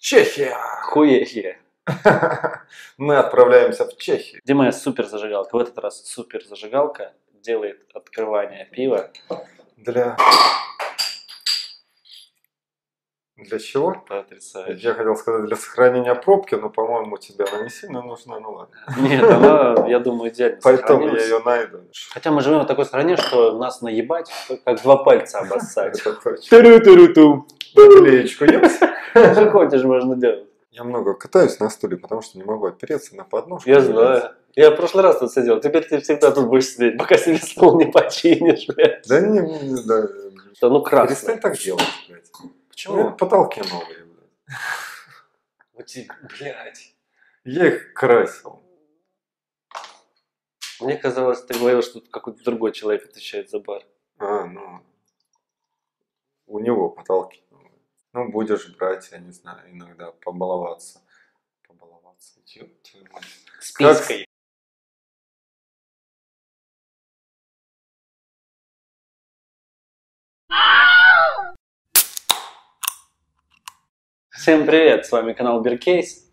Чехия! Хуехи. Мы отправляемся в Чехию. Где моя супер зажигалка? В этот раз супер зажигалка делает открывание пива Для... Для чего? потрясающе. Я хотел сказать для сохранения пробки, но, по-моему, тебе она не сильно нужна, ну ладно. Нет, она, я думаю, идеально Поэтому я ее найду. Хотя мы живем в такой стране, что нас наебать, как два пальца обоссать. Туру-туру-ту. Наклеечку. Что хочешь, можно делать. Я много катаюсь на стуле, потому что не могу опереться на подножку. Я знаю. Я в прошлый раз тут сидел, теперь ты всегда тут будешь сидеть, пока себе стол не починишь, блядь. Да не, не, да. Да ну красно. Перестань так делать, блядь. Ну, Почему? потолки новые, блядь. У тебя, блядь. Я их красил. Мне казалось, ты говорил, что какой-то другой человек отвечает за бар. А, ну. У него потолки. Ну, будешь брать, я не знаю, иногда побаловаться. Побаловаться. Мать. С Как- пиской. Всем привет, с вами канал Биркейс.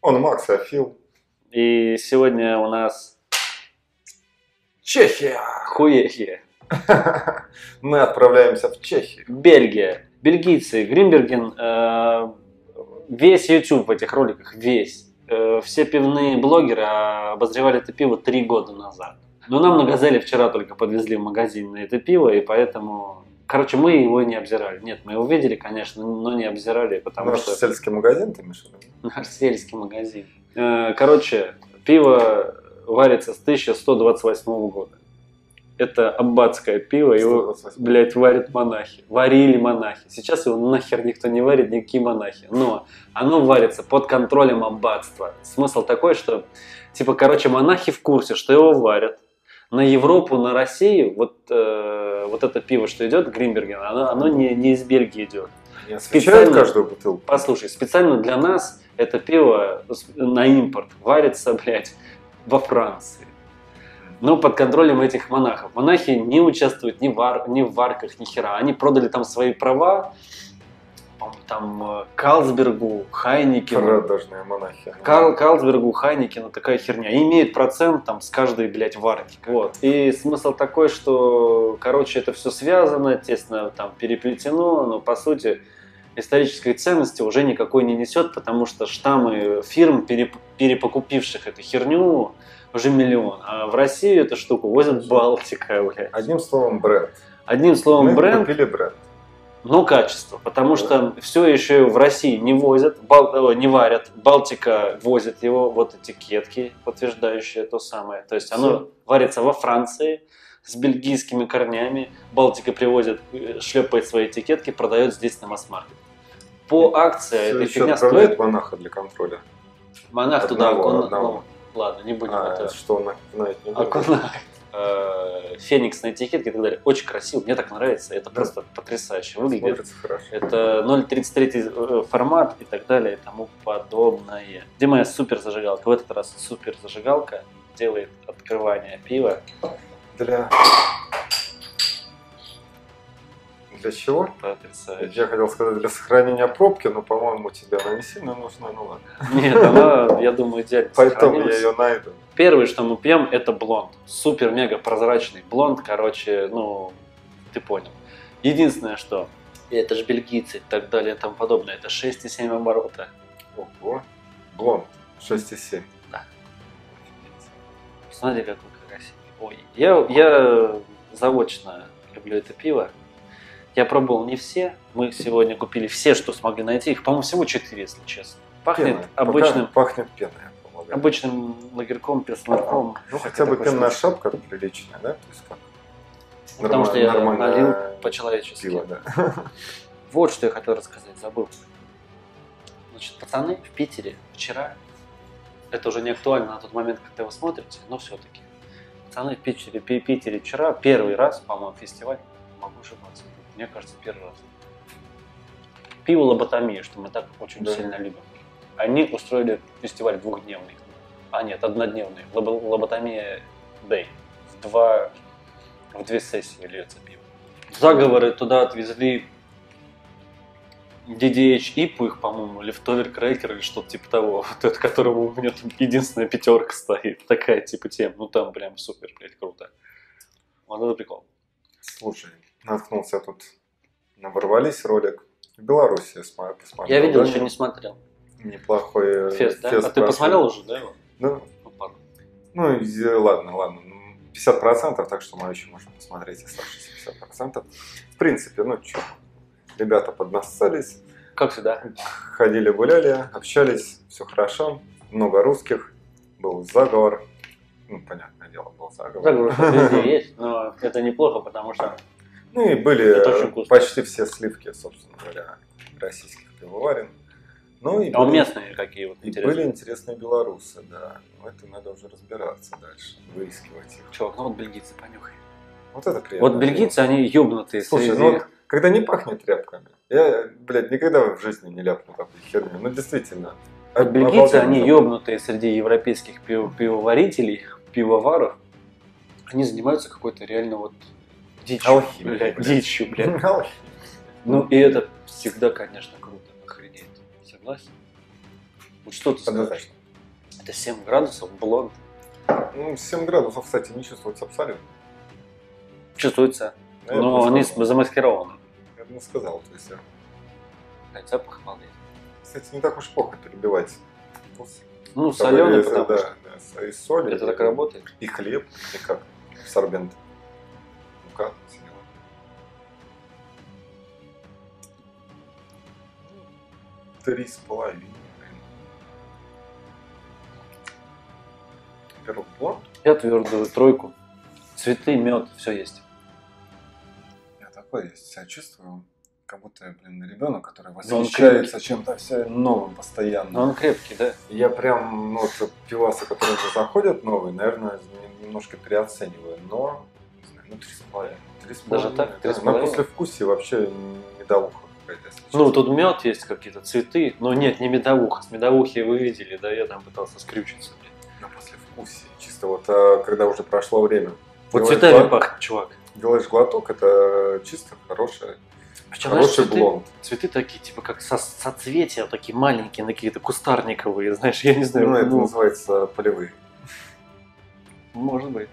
Он Макс, а Фил. И сегодня у нас Чехия! хуехи. Мы отправляемся в Чехию. Бельгия. Бельгийцы, Гринберген, э, весь YouTube в этих роликах, весь. Э, все пивные блогеры обозревали это пиво три года назад. Но нам на Газели вчера только подвезли в магазин на это пиво, и поэтому... Короче, мы его не обзирали. Нет, мы его видели, конечно, но не обзирали, потому Наш что... сельский магазин, ты имеешь в виду? Наш сельский магазин. Э, Короче, пиво варится с 1128 года. Это аббатское пиво, его, 128. блядь, варят монахи. Варили монахи. Сейчас его нахер никто не варит, никакие монахи. Но оно варится под контролем аббатства. Смысл такой, что, типа, короче, монахи в курсе, что его варят. На Европу, на Россию, вот, э, вот это пиво, что идет, Гринберген, оно, оно не, не из Бельгии идет. Они специально- каждую бутылку. Послушай, специально для нас это пиво на импорт варится, блядь, во Франции. Но под контролем этих монахов. Монахи не участвуют ни в, вар- ни в варках, ни хера. Они продали там свои права, там э, Карлсбергу, Хайникину. Продажные монахи. Карл Карлсбергу, Хайникину, такая херня. И имеет процент там с каждой, блядь, варки. Вот. И смысл такой, что, короче, это все связано, тесно там переплетено, но по сути исторической ценности уже никакой не несет, потому что штаммы фирм, переп- перепокупивших эту херню, уже миллион. А в Россию эту штуку возят Балтика, блядь. Одним словом, бренд. Одним словом, Мы бренд, купили бренд. но качество, потому что все еще в России не возят, Бал- э, не варят. Балтика возит его, вот этикетки, подтверждающие то самое. То есть оно Всё. варится во Франции с бельгийскими корнями. Балтика привозит, э, шлепает свои этикетки, продает здесь на масс-маркет. По акции эта еще фигня стоит. монаха для контроля. Монах туда одного, окуна- одного. Ладно, не будем А, это. что он знает, не будем. окунать. Э, Феникс на этикетке и так далее. Очень красиво, мне так нравится, это Да. просто потрясающе выглядит. Смотрится хорошо. Это 0.33 э, формат и так далее и тому подобное. Где моя супер зажигалка? В этот раз супер зажигалка делает открывание пива. Для... Для чего? Потрясающе. Я хотел сказать для сохранения пробки, но, по-моему, тебе она не сильно нужна, ну ладно. Нет, она, я думаю, идеально Поэтому я ее найду. Первое, что мы пьем, это блонд. Супер-мега прозрачный блонд, короче, ну, ты понял. Единственное, что это же бельгийцы и так далее и тому подобное. Это 6,7 оборота. Ого. Блонд. 6,7. Смотри, какой красивый. Ой, я, я заочно люблю это пиво. Я пробовал не все. Мы сегодня купили все, что смогли найти. Их, по-моему, всего 4, если честно. Пахнет Пена. Пока обычным, Пахнет пеной, я полагаю. обычным лагерком, перснарком. Ну, хотя бы пенная шапка приличная, да? То есть как? Потому Норма- что я налил по-человечески. Пиво, да. Вот что я хотел рассказать, забыл. Значит, пацаны в Питере вчера, это уже не актуально на тот момент, когда вы смотрите, но все-таки. Пацаны в Питере, Пи- Питере вчера первый раз, по-моему, фестиваль, могу ошибаться, мне кажется, первый раз. Пиво лоботомия, что мы так очень Да. сильно любим. Они устроили фестиваль двухдневный. А нет, однодневный. Лобо- Лоботомия Day. В, два, в две сессии льется пиво. Заговоры туда отвезли DDH Ипу их, по-моему, Лифтовер Крекер или что-то типа того. Вот это, которого у меня там единственная пятерка стоит. Такая типа тема. Ну там прям супер, блядь, круто. Вот это прикол. Слушай, наткнулся тут на ворвались ролик. В Беларуси я посмотрел. Я видел, да, еще не смотрел. Неплохой э, Фест, да? а ты прошел. посмотрел уже, да, его? Ну, Ну, ну, и- ладно, ладно. ну, 50%, так что мы еще можем посмотреть оставшиеся 50%. В принципе, ну что, ребята поднасцались, Как всегда. ходили, гуляли, общались, все хорошо, много русских, был заговор. Ну, понятное дело, был заговор. Заговор везде есть, но это неплохо, потому что Ну и были почти все сливки, собственно говоря, российских пивоварен. Ну и, а были, местные какие вот интересные. были интересные белорусы, да. Но это надо уже разбираться дальше, выискивать их. Чувак, ну вот бельгийцы, понюхай. Вот это приятно. Вот бельгийцы, они ёбнутые. Слушай, среди- ну вот, когда не пахнет тряпками, я, блядь, никогда в жизни не ляпну такую херню. Ну, действительно. Вот об- бельгийцы, они ёбнутые среди европейских пив- пивоварителей, пивоваров. Они занимаются какой-то реально вот дичью, Алхимией, блядь, дичью, блядь. Алхимия. Ну и это всегда, конечно, круто, охренеть. Согласен? Вот что ты скажешь? Это 7 градусов, блонд. Ну, 7 градусов, кстати, не чувствуется абсолютно. Чувствуется. Ну, я Но они замаскированы. Я бы не сказал, то есть, я- Блядь, запах обалдеть. кстати, не так уж плохо перебивать вкус. Ну, Как соленый, потому да, что да, и соль, это и- так и работает. И хлеб, и как сорбент. Все дела. Три с половиной. Первый блонд. Я твердую тройку. Цветы, мед, все есть. Я такой я себя чувствую, как будто я, блин, ребенок, который восхищается чем-то все новым постоянно. Но он крепкий, да? Я прям, ну, вот пивасы, которые уже заходят новые, наверное, немножко переоцениваю, но, ну, три с половиной. Три с Даже так? Три с На половиной? послевкусие вообще медовуха какая-то, Ну, тут мед есть какие-то, цветы. Но нет, не медовуха. С медовухи вы видели, да? Я там пытался скрючиться. На послевкусие. Чисто вот, а, когда уже прошло время. Вот Делаешь цветами глот- пахнет, чувак. Делаешь глоток, это чисто хорошее, Причем, знаешь, хороший цветы, блонд. цветы такие, типа, как со, соцветия, такие маленькие, на какие-то кустарниковые, знаешь, я не знаю. Ну, это ну, называется полевые. Может быть.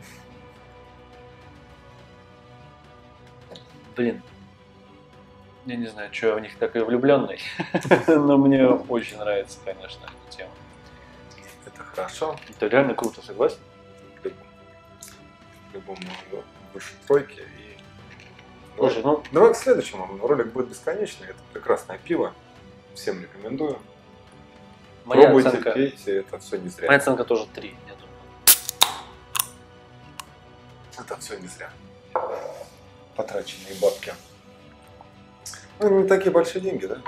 Блин. Я не знаю, что я в них такой влюбленный. Но мне очень нравится, конечно, эта тема. Это хорошо. Это реально круто, согласен? В любом, в любом ну, выше тройки. И... Слушай, ну, Давай к следующему. Ролик будет бесконечный. Это прекрасное пиво. Всем рекомендую. моя Пробуйте, оценка, пейте, это все не зря. моя оценка тоже 3, я думаю. Это все не зря. Потраченные бабки. Ну, не такие большие деньги, да?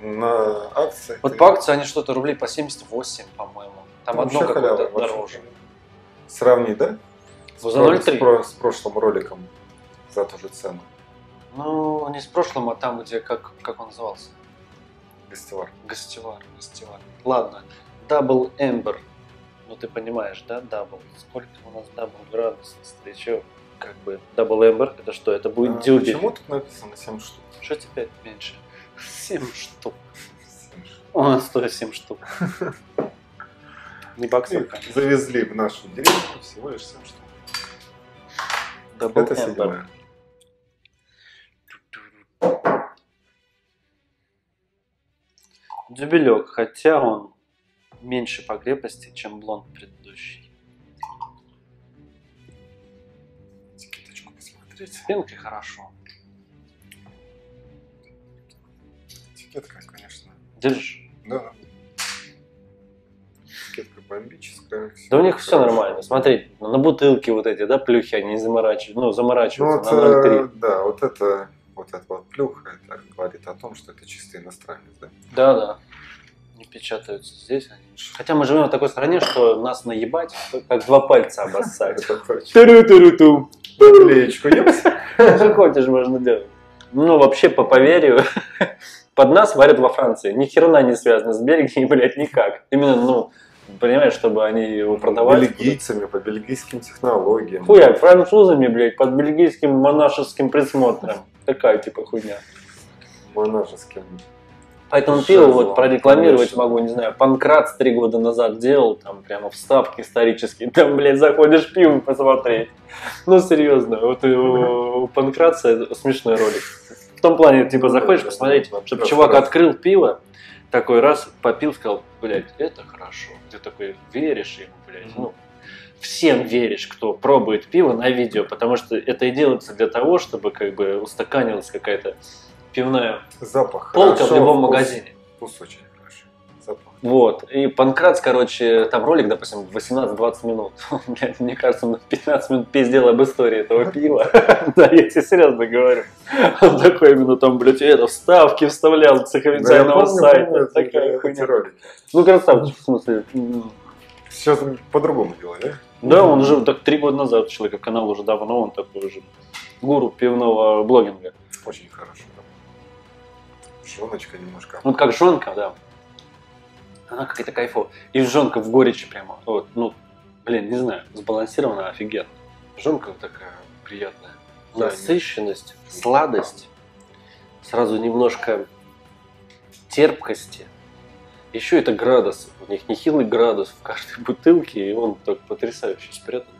На акции. Вот ты- по акции они что-то рублей по 78, по-моему. Там Вообще одно какое-то дороже. Сравни, да? Ну, С за про- 0,3. С, про- с прошлым роликом за ту же цену. Ну, не с прошлым, а там, где, как, как он назывался? Гостевар. Гостевар, гостевар. Ладно, Double Ember. Ну ты понимаешь, да, Double? Сколько у нас Double градусов? Что, как бы Double Ember, это что? Это будет А дюбель. Почему тут написано 7 штук? Что теперь меньше? 7 штук. Семь штук. Он стоит 7 штук. Не баксов, завезли в нашу деревню всего лишь 7 штук. Double Это седьмая. Дюбелек, хотя он меньше по крепости, чем блонд предыдущий. Этикеточку посмотреть. Пенкой хорошо. Этикетка, конечно. Держишь? Да. Этикетка бомбическая. Да у них все хорошо. нормально. Смотри, на бутылки вот эти, да, плюхи, они не заморачивают, ну, Ну, заморачиваются вот, на 0,3. э, да, вот это, вот эта вот плюха, это говорит о том, что это чистый иностранец, да? Да, да. Печатаются здесь. Они... Хотя мы живем в такой стране, что нас наебать, как два пальца обоссать. Туру-туру-ту. Наклеечку. Что хочешь, можно делать. Ну, вообще, по поверью, под нас варят во Франции. Ни херна не связано с Бельгией, блядь, никак. Именно, ну, понимаешь, чтобы они его продавали. Бельгийцами, по бельгийским технологиям. Хуя, французами, блядь, под бельгийским монашеским присмотром. Такая типа хуйня. Монашеским. Поэтому пиво вот прорекламировать конечно. могу, не знаю, Панкрат три года назад делал, там прямо вставки исторические, там, блядь, заходишь пиво посмотреть. Ну, серьезно, вот у, у Панкратца смешной ролик. В том плане, типа, заходишь посмотреть, чтобы чувак открыл пиво, такой раз попил, сказал, блядь, это хорошо. Ты такой веришь ему, блядь, ну, всем веришь, кто пробует пиво на видео, потому что это и делается для того, чтобы как бы устаканилась какая-то пивная Запах. полка в хорошо, любом вкус- магазине. Вкус очень хороший. Запах. Вот. И Панкратс, короче, там ролик, допустим, 18-20 минут. Блядь, Мне кажется, он 15 минут пиздел об истории этого пива. Да, я тебе серьезно говорю. Он такой именно там, блядь, это вставки вставлял помню, сайта. Такая хуйня. Ну, красавчик, в смысле. Сейчас по-другому делают, да? Да, он уже так три года назад, человек, канал уже давно, он такой уже гуру пивного блогинга. Очень хорошо. Шоночка немножко. Вот как жонка, да. Она какая-то кайфовая. И жонка в горечи прямо. Вот, ну, блин, не знаю, сбалансирована офигенно. Жонка такая приятная. Да, Насыщенность, сладость. Сразу немножко терпкости. Еще это градус. У них нехилый градус в каждой бутылке, и он так потрясающе спрятан.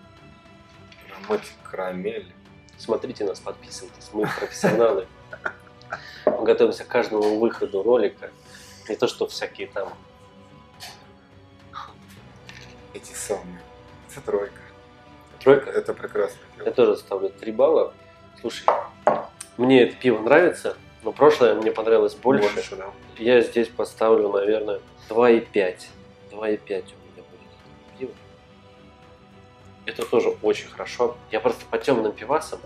Ароматик карамель. Смотрите нас, подписывайтесь, мы профессионалы. Мы готовимся к каждому выходу ролика. Не то, что всякие там Эти самые. Это тройка. Тройка? Это прекрасно. Я тоже ставлю 3 балла. Слушай, мне это пиво нравится, но прошлое мне понравилось больше. да. Я здесь поставлю, наверное, 2,5. 2,5 у меня будет пиво. Это тоже очень хорошо. Я просто по темным пивасам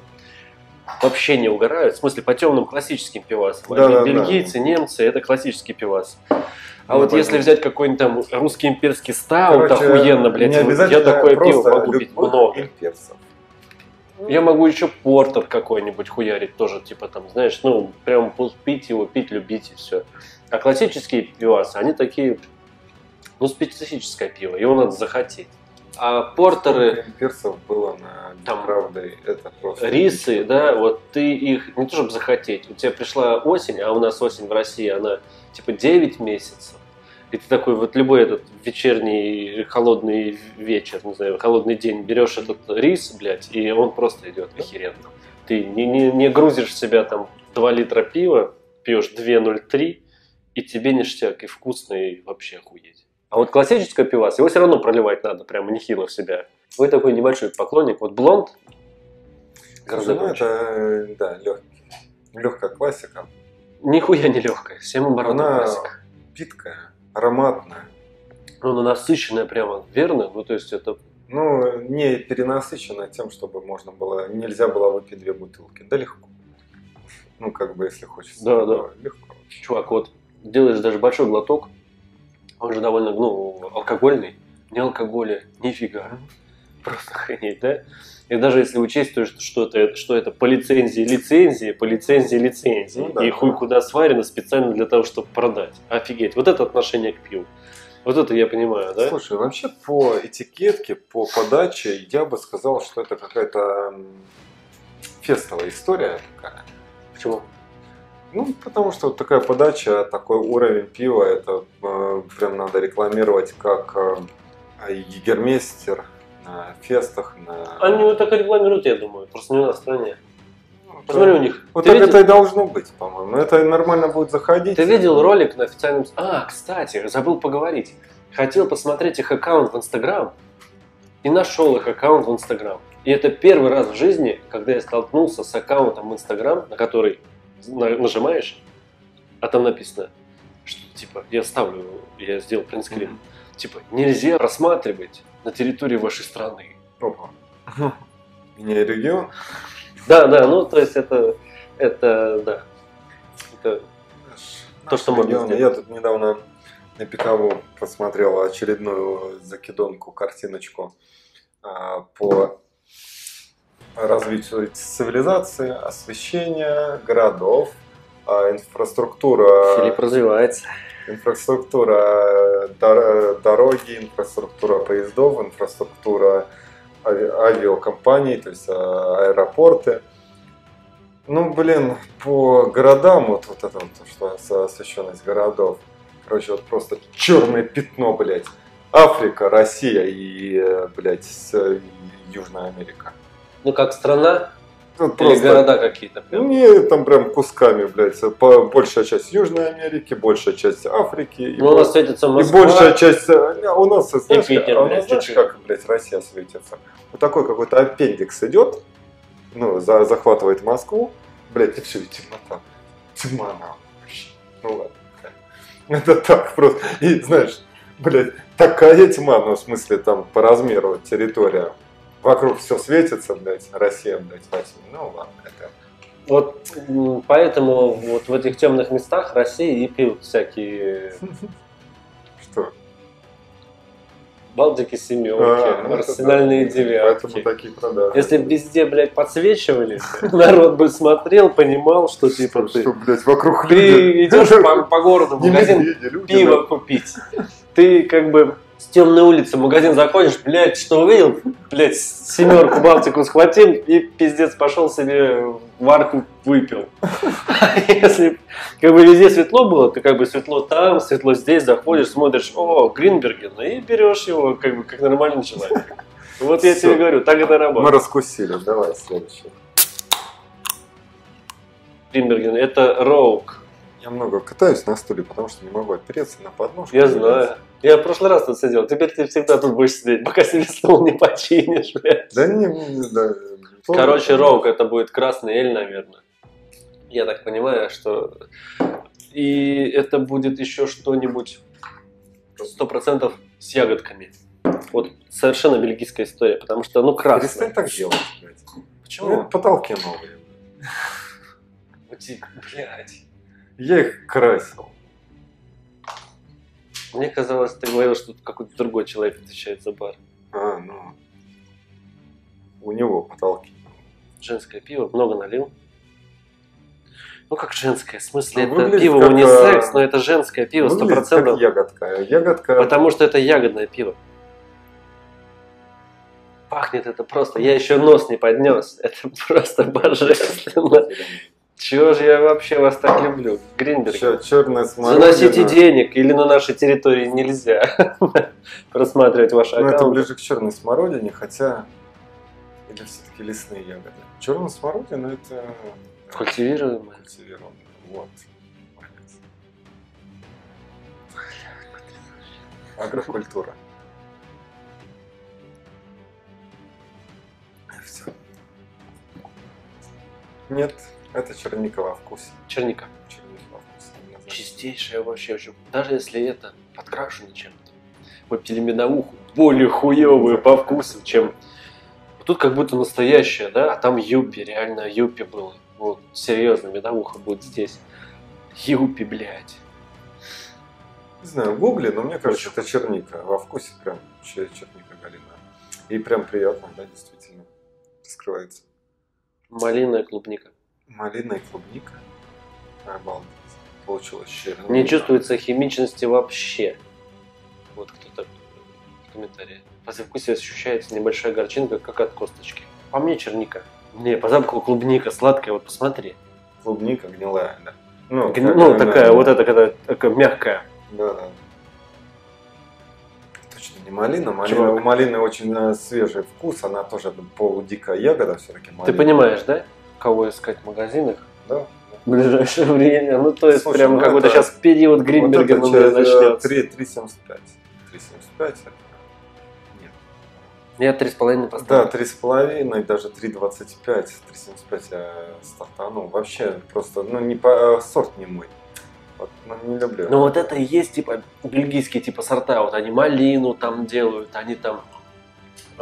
вообще не угораю. В смысле, по темным классическим пивасам. Да, Они да, да. бельгийцы, немцы, это классический пивас. А Ну, вот если понятно. взять какой-нибудь там русский имперский стаут, Короче, охуенно, блядь, я такое пиво могу пить много. имперцев. Я могу еще портер какой-нибудь хуярить тоже, типа там, знаешь, ну, прям пить его, пить, любить и все. А классические пивасы, они такие, ну, специфическое пиво, его надо захотеть. А портеры, имперцев было на Там правдой, это просто... рисы, да, вот ты их, не то чтобы захотеть, у тебя пришла осень, а у нас осень в России, она типа 9 месяцев. И ты такой вот любой этот вечерний холодный вечер, не знаю, холодный день, берешь этот рис, блядь, и он просто идет охеренно. Ты не, не, не грузишь в себя там 2 литра пива, пьешь 2,03, и тебе ништяк, и вкусно, и вообще охуеть. А вот классическое пивас, его все равно проливать надо прямо нехило в себя. Вы такой небольшой поклонник. Вот блонд, гораздо Ну, это, да, легкий. Легкая классика. Нихуя не легкая, всем оборот Она классика. питкая, ароматная. Ну, она насыщенная прямо, верно? Ну, то есть это... Ну, не перенасыщенная тем, чтобы можно было, нельзя было выпить две бутылки. Да легко. Ну, как бы, если хочется. Да, то Легко. Чувак, вот делаешь даже большой глоток, он же довольно, ну, алкогольный. Ни алкоголя, нифига. Просто охренеть, да? И даже если учесть, то, что, что, это, что это по лицензии лицензии, по лицензии лицензии, Ну да, и хуй да. куда сварено специально для того, чтобы продать. Офигеть. Вот это отношение к пиву. Вот это я понимаю, да? Слушай, вообще по этикетке, по подаче, я бы сказал, что это какая-то фестовая история такая. Почему? Ну, потому что вот такая подача, такой уровень пива, это э, прям надо рекламировать как э, егермейстер на фестах, на... Они вот так и рекламируют, я думаю, просто не в стране. Ну, Посмотри у них. Вот Ты так видел- это и должно быть, по-моему. Это нормально будет заходить. Ты видел ролик на официальном... А, кстати, забыл поговорить. Хотел посмотреть их аккаунт в Инстаграм и нашел их аккаунт в Инстаграм. И это первый раз в жизни, когда я столкнулся с аккаунтом в Инстаграм, на который на- нажимаешь, а там написано, что типа я ставлю, я сделал принтскрин, Мгм. типа нельзя рассматривать на территории вашей страны. Опа. Меня регион. Да, да, ну то есть это, это, да, это То, что можно регион. сделать. Я тут недавно на Пикаву посмотрел очередную закидонку, картиночку а, по развитию цивилизации, освещения городов, инфраструктура, Филипп развивается. инфраструктура дор- дороги, инфраструктура поездов, инфраструктура ави- авиакомпаний, то есть а, аэропорты. Ну, блин, по городам, вот, вот это вот, что освещенность городов, короче, вот просто черное пятно, блядь. Африка, Россия и, блядь, Южная Америка. Ну, как страна Тут или города какие-то прям? Не, там прям кусками, блядь, по, большая часть Южной Америки, большая часть Африки. И, Ну, у бо- нас светится и Москва. большая часть... э, У нас, знаешь, Питер, а у блядь, нас, знаешь, как, блядь, Россия светится? Вот такой какой-то аппендикс идет, ну, за- захватывает Москву, блядь, и все, и темнота. Тьма. Ну ладно. Это так просто. И знаешь, блядь, такая тьма, ну, в смысле, там, по размеру территория. Вокруг все светится, блядь, Россия, блядь, восьми. Ну ладно, это... Вот поэтому вот в этих темных местах России и пьют всякие Что? Балтики, семерки, А, ну, арсенальные да. Поэтому девятки. такие продажи. Если бы везде, блядь, подсвечивали, народ бы смотрел, понимал, что типа ты, Что, блядь, вокруг ты идешь по, городу, в магазин пиво купить. Ты как бы с темной улицы в магазин заходишь, блядь, что увидел? Блядь, семерку Балтику схватил и пиздец пошел себе варку выпил. Если как бы везде светло было, ты как бы светло там, светло здесь, заходишь, смотришь, о, Гринберген, и берешь его как бы как нормальный человек. Вот я тебе говорю, так это Мы работает. раскусили, давай следующий. Гринберген, это роук. Я много катаюсь на стуле, потому что не могу опереться на подножку. Я знаю. Я в прошлый раз тут сидел, теперь ты всегда тут будешь сидеть, пока себе стол не починишь, блядь. Да не, не, да. Короче, Роук это будет красный эль, наверное. Я так понимаю, что... И это будет еще что-нибудь сто процентов с ягодками. Вот совершенно бельгийская история, потому что, ну, красный. Перестань так делать, блядь. Почему? Ну, потолки новые. У тебя- Блядь. Я их красил. Мне казалось, ты говорил, что тут какой-то другой человек отвечает за бар. А, ну. У него потолки. Женское пиво, много налил. Ну, как женское, в смысле, Ну, это пиво как, унисекс, а, но это женское пиво, сто процентов. ягодка. Ягодка. Потому что это ягодное пиво. Пахнет это просто. Я еще нос не поднес. Это просто божественно. Чего же я вообще вас так люблю? Гринберг. черная смородина. Заносите денег, или на нашей территории нельзя просматривать ваш Ну, это аккаунт. ближе к черной смородине, хотя... Или все-таки лесные ягоды. Черная смородина это... Культивируемое. Культивированная. Вот. Агрокультура. Все. Нет, это черника во вкусе. Черника. Черника во вкусе. Чистейшая вообще. очень- Даже если это подкрашено чем-то. Выпили медовуху более хуевую по вкусу, чем... Тут как будто настоящая, да? А там юпи, реально юпи было. Вот, серьезно, медовуха будет здесь. Юпи, блядь. Не знаю, гугли, но мне кажется, это черника. Во вкусе прям чер- черника галина. И прям приятно, да, действительно. Раскрывается. Малиная клубника. Малина и клубника. Обалдеть. Получилось черника. Не чувствуется химичности вообще. Вот кто-то в комментарии. По вкусе ощущается небольшая горчинка, как от косточки. По мне черника. Не, по запаху клубника сладкая, вот посмотри. Клубника гнилая, да. Ну, Гни- Ну, такая, вот эта, когда такая мягкая. Да, да. Точно не малина. Малина Чувак. у малины очень э, свежий вкус. Она тоже полудикая ягода все-таки. Ты понимаешь, да? Кого искать в магазинах Да. в ближайшее время? Ну, то есть, Слушай, прям ну какой-то сейчас период Гринбергена вот это начнется. 3, 3,75. 3,75 это... Нет. Я три с половиной поставил. Да, 3,5, даже 3,25, 3,75 я стартанул. Вообще просто, ну, не по, сорт не мой. Вот, ну, не люблю. Ну вот это и есть типа бельгийские типа сорта. Вот они малину там делают, они там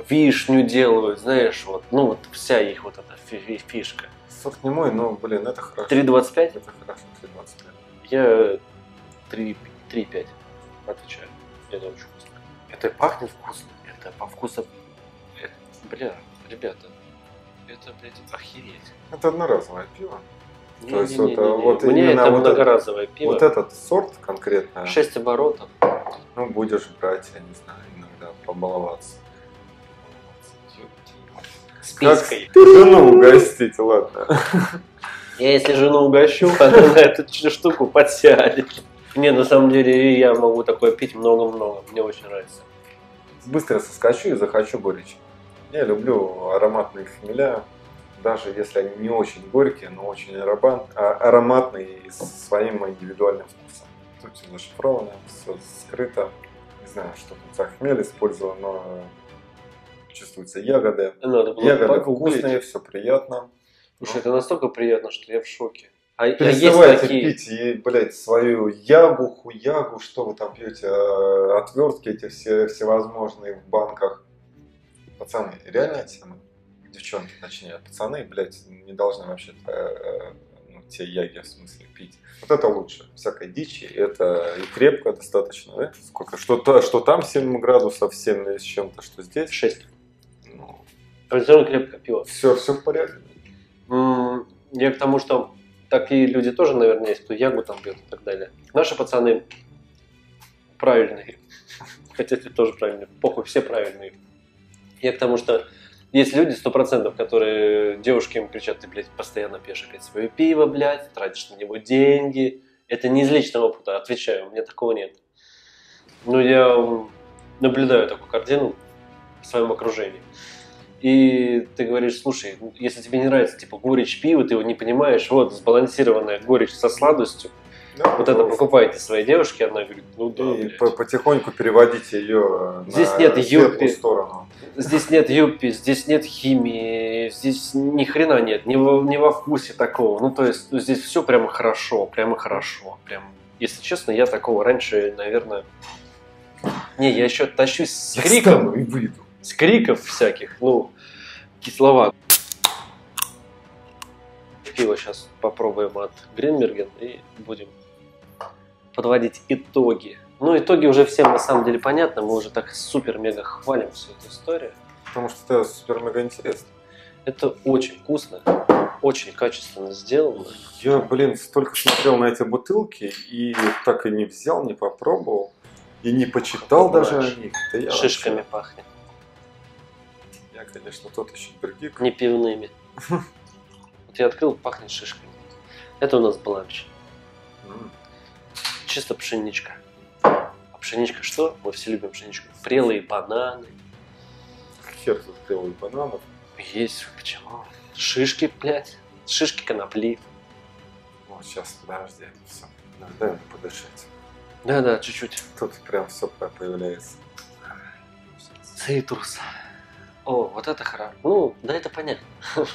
вишню делают, знаешь, вот. Ну вот вся их вот эта фи- фи- фишка. Сорт не мой, но, блин, это хорошо. 3,25? Это хорошо, 3,25. Я 3 3,5 отвечаю. Это очень вкусно. Это пахнет вкусно. Это по вкусу... это- бля, ребята, это, блядь, охереть. Это одноразовое пиво. То есть Не-не-не-не-не. вот, а, вот Мне именно это вот это- многоразовое пиво. Вот этот сорт конкретно, 6 оборотов. ну, будешь брать, я не знаю, иногда побаловаться. С Как пиской. жену угостить, ладно. Я если жену угощу, она на эту штуку подсядет. Не, на самом деле я могу такое пить много-много. Мне очень нравится. Быстро соскочу и захочу горечь. Я люблю ароматные хмеля, даже если они не очень горькие, но очень а- ароматные и со своим индивидуальным вкусом. Тут все зашифровано, все скрыто. Не знаю, что тут за хмель использован, но чувствуются ягоды. Надо было ягоды погуглить. вкусные, все приятно. Слушай, ну. это настолько приятно, что я в шоке. А, а Переставайте а такие... пить, и, блядь, свою ягу, хуягу, что вы там пьете, а, отвертки эти все всевозможные в банках. Пацаны, реально эти ну, девчонки, точнее, пацаны, блядь, не должны вообще э, э, ну, те яги, в смысле, пить. Вот это лучше. Всякой дичи, это и крепко достаточно, да? Сколько? Что, то, что там 7 градусов, 7 с чем-то, что здесь? 6. Традиционно крепкое пиво. все, все в порядке. Я к тому, что такие люди тоже, наверное, есть, кто ягу там пьет и так далее. Наши пацаны правильные. Хотя это тоже правильные. Похуй, все правильные. Я к тому, что есть люди, сто процентов, которые девушки им кричат, ты, блядь, постоянно пьешь опять свое пиво, блядь, тратишь на него деньги. Это не из личного опыта, отвечаю, у меня такого нет. Но я наблюдаю такую картину в своем окружении. И ты говоришь, слушай, ну, если тебе не нравится типа горечь пива, ты его не понимаешь, вот сбалансированная горечь со сладостью, Да, вот это покупайте своей девушке, она говорит, ну да, И по- потихоньку переводите ее Здесь на нет юбки. сторону. Здесь нет юппи, здесь нет химии, здесь ни хрена нет, ни во, ни во вкусе такого. Ну, то есть, ну, здесь все прямо хорошо, прямо хорошо. Прям, если честно, я такого раньше, наверное... Не, я еще тащусь с Я криком, и выйду. с криков всяких, ну, кисловат. Пиво сейчас попробуем от Гринберген и будем подводить итоги. Ну, итоги уже всем на самом деле понятно, мы уже так супер-мега хвалим всю эту историю. Потому что это супер-мега интересно. Это очень вкусно, очень качественно сделано. Я, блин, столько смотрел на эти бутылки и так и не взял, не попробовал. И не почитал даже о них. Да Шишками вообще- пахнет, конечно, тот еще бергик. не пивными. Вот я открыл, пахнет шишками. Это у нас бланч. М. Чисто пшеничка. А пшеничка что? Мы все любим пшеничку. Прелые бананы. Хер тут делаю бананов. Есть, почему? Шишки, блядь. Шишки конопли. Вот сейчас, подожди. Все. Дай мне подышать. Да-да, чуть-чуть. Тут прям все появляется. Цитрус. О, вот это хорошо. Ну, да, это понятно.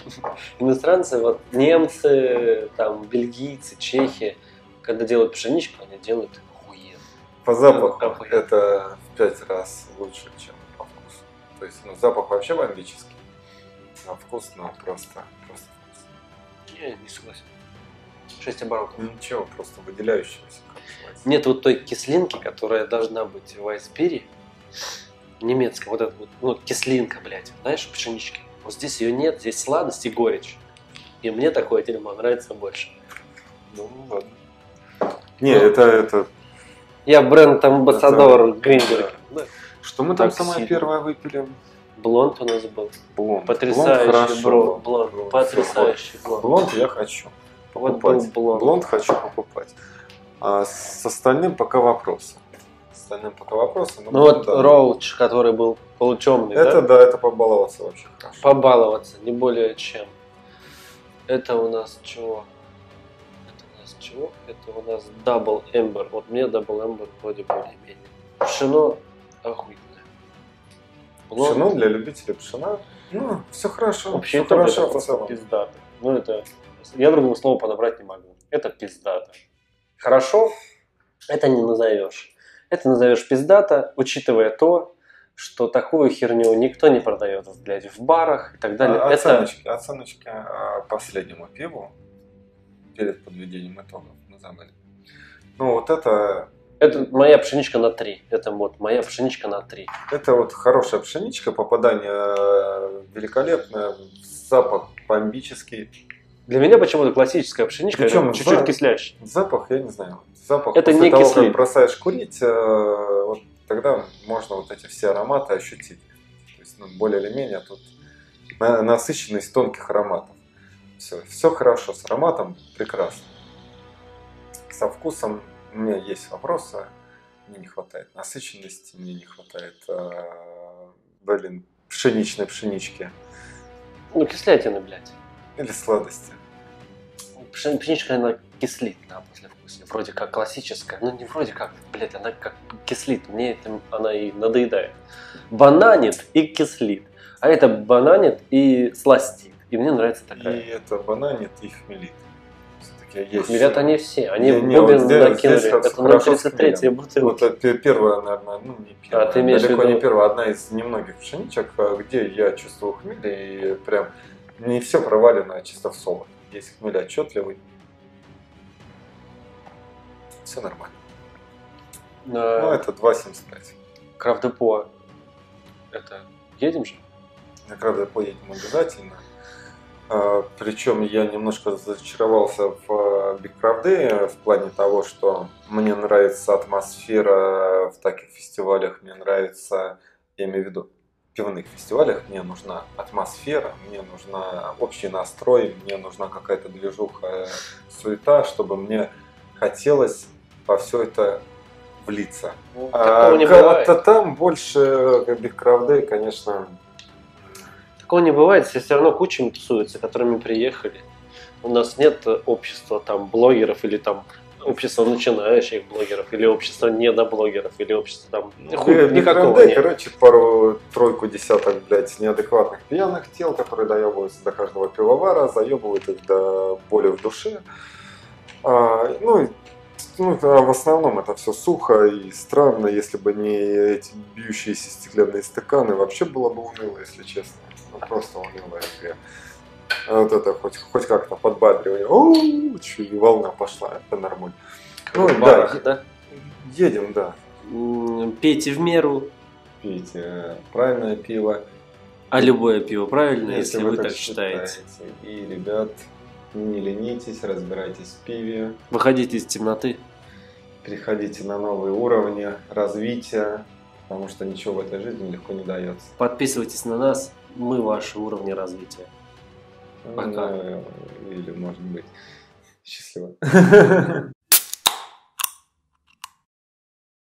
Иностранцы, вот немцы, там, бельгийцы, чехи, когда делают пшеничку, они делают охуенно. По запаху охуенно. это в пять раз лучше, чем по вкусу. То есть, ну, запах вообще бомбический. А вкус, ну, просто, просто вкус. Не, не согласен. Шесть оборотов. Ну, Ничего, просто выделяющегося. Нет вот той кислинки, которая должна быть в айсбере, немецкая, вот эта вот, ну, кислинка, блядь, знаешь, в пшеничке. Вот здесь ее нет, здесь сладость и горечь. И мне такое дерьмо нравится больше. Ну, ладно. Не, Ну, это, это... Я бренд-амбассадор Гринберг. Да. Что мы там самое сильно. первое выпили? Блонд у нас был. Блонд. Потрясающий Блонд бро- блонд. Блонд. Потрясающий блонд. Блонд я хочу Вот покупать. был блонд. Блонд хочу покупать. А с остальным пока вопросы. Остальным пока вопросы. Ну вот да. Роуч, который был полутемный, Это да? да, это побаловаться вообще хорошо. Побаловаться, не более чем. Это у нас чего? Это у нас чего? Это у нас Double Ember. Вот мне Double Ember вроде более-менее. Пшено охуенное. Блонд. Пшено для любителей пшена. Ну, все хорошо. Вообще все итог хорошо это просто пиздато. Ну это... Я другого слова подобрать не могу. Это пиздато. Хорошо? Это не назовешь. Это назовешь пиздато, учитывая то, что такую херню никто не продает, блядь, в барах и так далее. А, это Оценочки, оценочки а, последнему пиву перед подведением итогов мы забыли. Ну, вот это, Это моя пшеничка на 3. Это вот моя пшеничка на 3. это вот хорошая пшеничка, попадание э, великолепное, запах бомбический. Для меня почему-то классическая пшеничка Причем чуть-чуть за- кислящий. Запах, я не знаю, запах Это после не того, кислит. как бросаешь курить, э, вот тогда можно вот эти все ароматы ощутить. То есть, ну, более или менее тут на- насыщенность тонких ароматов. Все, все хорошо, с ароматом прекрасно. Со вкусом у меня есть вопросы. Мне не хватает насыщенности, мне не хватает, э, блин, пшеничной пшенички Ну, кислятина, блядь. Или сладости. Пшен- Пшеничка, она кислит на послевкусие. Вроде как классическая. Ну, не вроде как, блядь, она как кислит. Мне это, она и надоедает. Бананит и кислит. А это бананит и сластит. И мне нравится И такая. это бананит и хмелит. Все-таки есть. Хмелят они все. Они Не, не, вот здесь- накинули. здесь это 0,33 хмелем. бутылки. Вот это первая, наверное, ну не первая, А, ты имеешь далеко виду- не первая, одна из немногих пшеничек, а, где я чувствую хмель и прям не все провалено а чисто в соло. Есть хмель отчетливый. Все нормально. Ну, На это 2,75. Крафт-депо. Это едем же? На Кравде поедем обязательно. А, Причем я немножко разочаровался в Биг Кравде в плане того, что мне нравится атмосфера в таких фестивалях, мне нравится, я имею в виду, пивных фестивалях, мне нужна атмосфера, мне нужна общий настрой, мне нужна какая-то движуха, суета, чтобы мне хотелось во все это влиться. Такого не А, как-то там больше Big Craft Day, конечно, Такого не бывает, все все равно кучами тусуются, которыми приехали. У нас нет э, общества там блогеров или там общества начинающих блогеров, или общества недоблогеров, или общества там... Хуй, Big никакого Craft Day, нет. короче, пару, тройку, десяток, блядь, неадекватных пьяных тел, которые доебываются до каждого пивовара, заебывают их до боли в душе. А, ну, ну, в основном это все сухо и странно, если бы не эти бьющиеся стеклянные стаканы, вообще было бы уныло, если честно. Ну, просто унылая игра. А вот это хоть, хоть как-то подбадривание. О, чё, и волна пошла, это нормально. Ну, да, барах, да? едем, да. Пейте в меру, Пейте э, правильное пиво, а любое пиво правильное, если, вы так считаете. И, ребят, не ленитесь, разбирайтесь в пиве, Выходите из темноты. переходите на новые уровни развития, потому что ничего в этой жизни легко не дается. Подписывайтесь на нас, мы ваши уровни развития. Пока. Ну, или, может быть, счастливо.